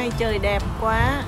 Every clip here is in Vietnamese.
nay trời đẹp quá.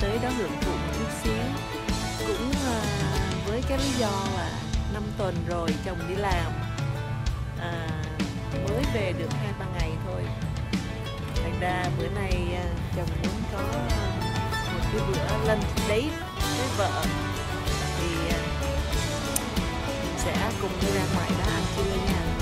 Tới đó hưởng thụ một chút xíu. Cũng à, với cái lý do là năm tuần rồi chồng đi làm à, mới về được hai ba ngày thôi. Thành ra bữa nay à, chồng muốn có một cái bữa lần đấy với vợ. Thì à, mình sẽ cùng đi ra ngoài đó ăn trưa nha.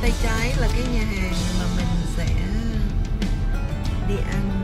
tay trái là cái nhà hàng mà mình sẽ đi ăn.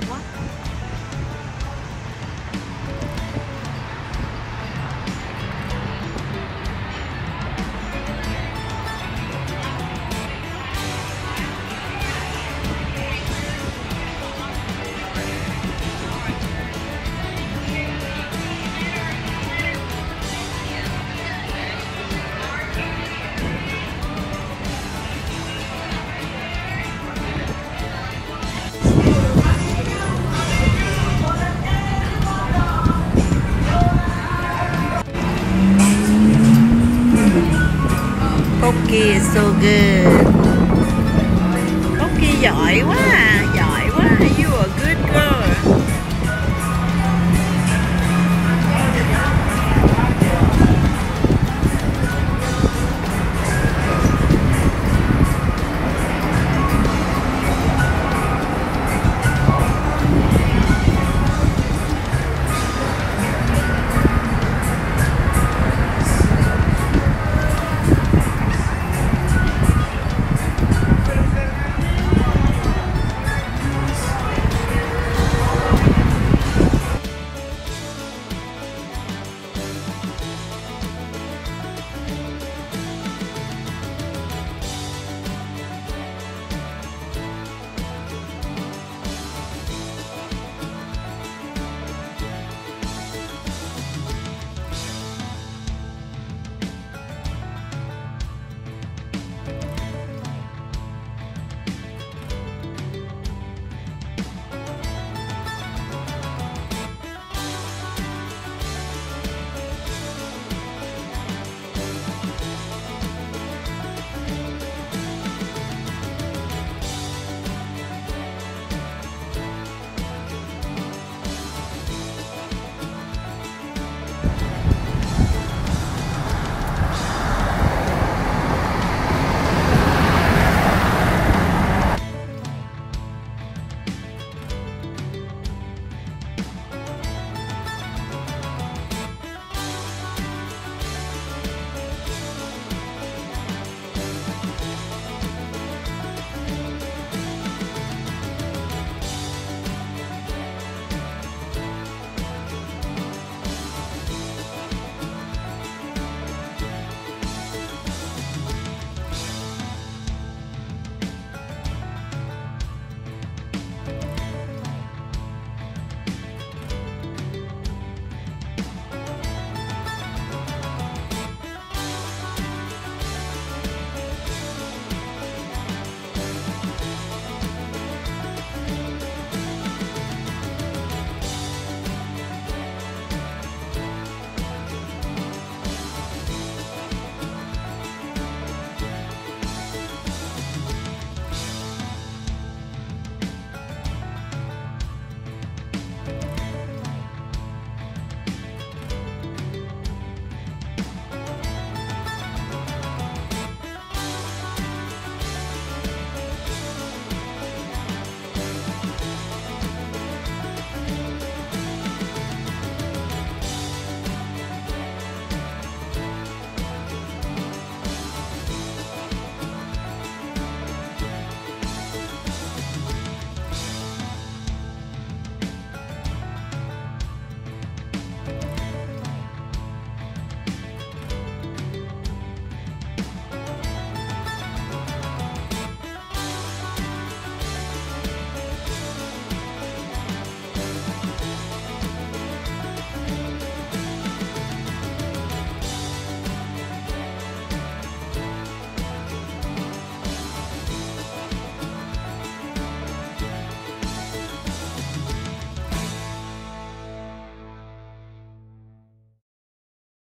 grab one. kia so good. Bóng kia giỏi quá à, giỏi quá You are